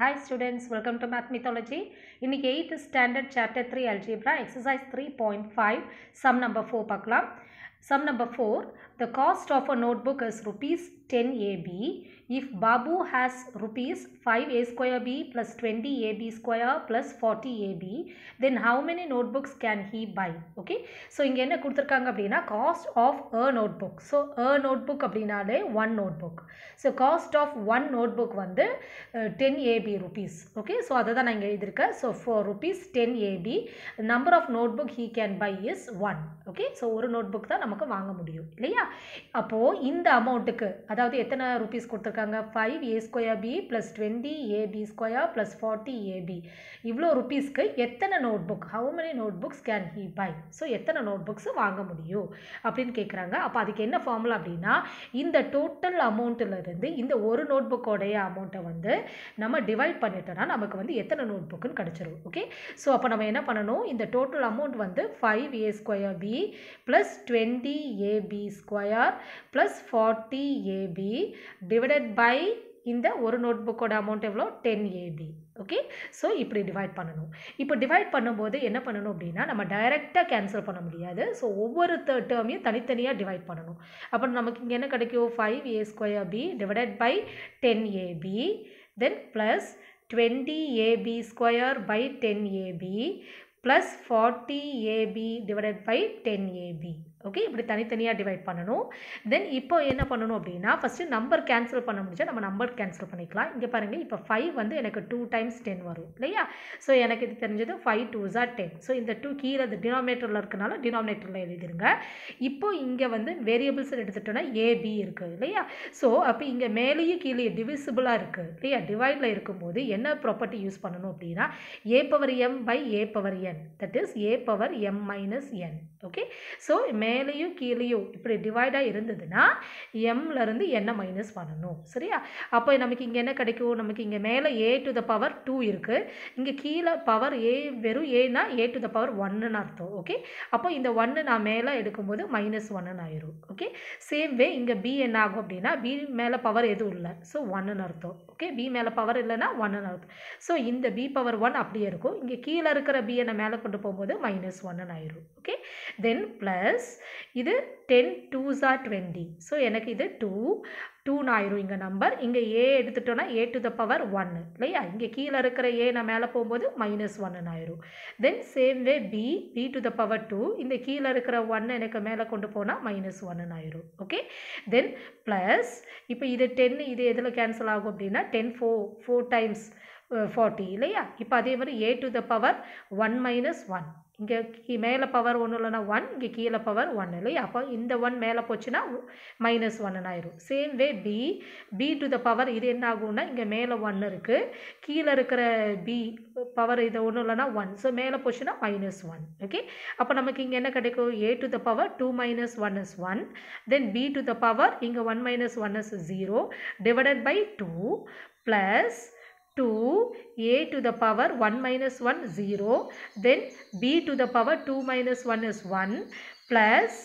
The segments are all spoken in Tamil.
ஹாய் ஸ்டூடெண்ட்ஸ் வெல்கம் டு மேத்மித்தாலஜி இன்றைக்கி eighth standard chapter three algebra exercise three point five sum number four பார்க்கலாம் sum number 4 the cost of a notebook is rupees 10 AB if Babu has rupees 5 A square B plus 20 AB square plus 40 AB then how many notebooks can he buy okay so இங்க என்ன கொடுத்துருக்காங்க அப்படின்னா cost of a notebook so a notebook அப்படின்னாலே one notebook so cost of one notebook வந்து ten AB rupees okay so அதை தான் நான் இங்கே எழுதியிருக்கேன் so four rupees ten AB number of notebook he can buy is one okay so ஒரு நோட் புக் தான் நமக்கு வாங்க முடியும் இல்லையா? அப்போது இந்த அமௌண்ட்டுக்கு அதாவது எத்தனை ருபீஸ் கொடுத்துருக்காங்க? Five A square B plus twenty AB square plus forty AB இவ்வளோ ருபீஸ்க்கு எத்தனை notebook how many notebooks can he buy so எத்தனை நோட் புக்ஸ் வாங்க முடியும்? அப்படின்னு கேட்குறாங்க அப்போ அதுக்கு என்ன ஃபார்முலா அப்படின்னா இந்த டோட்டல் அமௌண்ட்டிலிருந்து இந்த ஒரு நோட் புக்கோடைய அமௌண்ட்டை வந்து நம்ம டிவைட் பண்ணிட்டோம்னா நமக்கு வந்து எத்தனை நோட் புக்குன்னு கிடச்சிரும். ஓகே ஸோ அப்போ நம்ம என்ன பண்ணணும்? இந்த டோட்டல் அமௌண்ட் வந்து five A square B plus twenty AB square plus forty AB divided by இந்த ஒரு நோட் புக்கோட அமௌண்ட் எவ்வளோ டென் ஏபி ஓகே ஸோ இப்படி டிவைட் பண்ணணும். இப்போ டிவைட் பண்ணும்போது என்ன பண்ணணும் அப்படின்னா நம்ம டைரெக்டாக கேன்சல் பண்ண முடியாது. ஸோ ஒவ்வொரு டேர்மையும் தனித்தனியாக டிவைட் பண்ணணும். அப்போ நமக்கு இங்கே என்ன கிடைக்கும்? Five A square B divided by ten AB then plus twenty AB square by ten AB plus forty AB divided by ten AB okay இப்படி தனித்தனியாக டிவைட் பண்ணணும். தென் இப்போ என்ன பண்ணணும் அப்படின்னா ஃபஸ்ட்டு நம்பர் கேன்சல் பண்ண முடிஞ்சால் நம்ம நம்பர் கேன்சல் பண்ணிக்கலாம். இங்கே பாருங்கள் இப்போ ஃபைவ் வந்து எனக்கு டூ டைம்ஸ் டென் வரும் இல்லையா? ஸோ எனக்கு இது தெரிஞ்சது ஃபைவ் டூ ஜார் டென் ஸோ இந்த டூ கீழே டினாமினேட்டரில் இருக்கனால டினாமினேட்டரில் எழுதிடுங்க இப்போ இங்கே வந்து வேரியபிள்ஸ் எடுத்துட்டோன்னா ஏபி இருக்குது இல்லையா? ஸோ அப்போ இங்கே மேலேயும் கீழே டிவிசிபிளாக இருக்குது இல்லையா? டிவைடில் இருக்கும்போது என்ன ப்ராப்பர்ட்டி யூஸ் பண்ணணும் அப்படின்னா A power M by A power N that is A power M minus N okay so மேலேயும் கீழேயும் இப்படி டிவைடாக இருந்ததுன்னா எம்லேருந்து என்ன மைனஸ் பண்ணணும். சரியா? அப்போ நமக்கு இங்கே என்ன கிடைக்கும்? நமக்கு இங்கே மேலே A to the power two இருக்குது இங்கே கீழே பவர் ஏ வெறும் ஏனா ஏ டு த பவர் ஒன்னுன்னு அர்த்தம். ஓகே அப்போ இந்த ஒன்று நான் மேலே எடுக்கும்போது மைனஸ் ஒன்னுன்னு ஆயிரும். ஓகே சேம் வே இங்கே பி என்ன ஆகும் அப்படின்னா பி மேலே பவர் எதுவும் இல்லை. ஸோ ஒன்னுன்னு அர்த்தம். ஓகே பி மேலே பவர் இல்லைன்னா ஒன்னுன்னு அர்த்தம். ஸோ இந்த பி பவர் ஒன் அப்படியே இருக்கும். இங்கே கீழே இருக்கிற பியை நான் மேலே கொண்டு போகும்போது மைனஸ் ஒன்னுன்னு ஆயிரும். ஓகே தென் ப்ளஸ் இது டென் டூ டுவெண்ட்டி ஸோ எனக்கு இது டூ டூன்னு ஆயிரும் இங்கே நம்பர் இங்கே ஏ எடுத்துட்டோன்னா ஏ டு த பவர் ஒன்று இல்லையா? இங்கே கீழே இருக்கிற ஏ நான் மேலே போகும்போது மைனஸ் ஒன்னு ஆயிரும். Then same way B B to the power two இந்த கீழே இருக்கிற ஒன்று எனக்கு மேலே கொண்டு போனால் மைனஸ் ஒன்னு ஆயிரும். ஓகே தென் ப்ளஸ் இப்போ இது டென் இது எதில் கேன்சல் ஆகும் அப்படின்னா ten four four times forty இல்லையா? இப்போ அதே மாதிரி A to the power one minus one இங்கே கீ மேலே பவர் ஒன்றும் இல்லைனா ஒன் இங்கே கீழே பவர் ஒன் இல்லையா? அப்போ இந்த ஒன் மேலே போச்சுன்னா மைனஸ் ஒன்னு ஆயிரும். Same way B B to the power இது என்ன ஆகும்னா இங்கே மேலே ஒன் இருக்குது கீழே இருக்கிற பி பவர் இது ஒன்றும் இல்லைனா ஒன் ஸோ மேலே போச்சுன்னா மைனஸ் ஒன் ஓகே அப்போ நமக்கு இங்கே என்ன கிடைக்கும்? A to the power two minus one is one then B to the power இங்கே one minus one is zero divided by two plus 2 a to the power 1 minus 1 0 then b to the power 2 minus 1 is 1 plus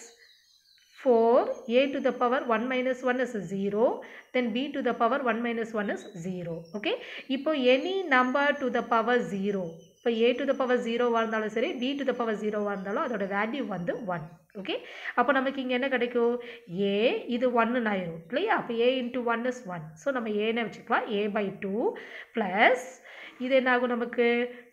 4 a to the power 1 minus 1 is 0 then b to the power 1 minus 1 is 0 okay இப்போ any number to the power 0 இப்போ ஏ டு த பவர் ஜீரோவாக இருந்தாலும் சரி பி டு த பவர் ஜீரோவாக இருந்தாலும் அதோட வேல்யூ வந்து ஒன் ஓகே அப்போ நமக்கு இங்கே என்ன கிடைக்கும்? ஏ இது ஒன்னு ஆயிரும் இல்லையா? அப்போ A into one is one so நம்ம ஏன்னு வச்சுக்கலாம். ஏ பை டூ ப்ளஸ் இது என்ன ஆகும் நமக்கு?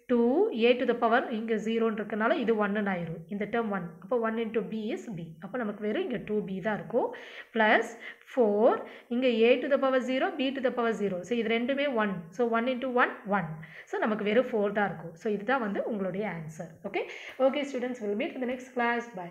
Two A to the power இங்கே ஜீரோன்னு இருக்கனால இது ஒன்னு ஆயிரும். இந்த டேர்ம் ஒன் அப்போ one into B is B அப்போ நமக்கு வெறும் இங்கே டூ பி தான் இருக்கும். ப்ளஸ் ஃபோர் இங்கே A to the power zero B to the power zero so இது ரெண்டுமே one so one into one one so நமக்கு வெறும் ஃபோர் தான் இருக்கும். ஸோ இதுதான் வந்து உங்களுடைய answer okay okay students will meet இந்த நெக்ஸ்ட் கிளாஸ் பை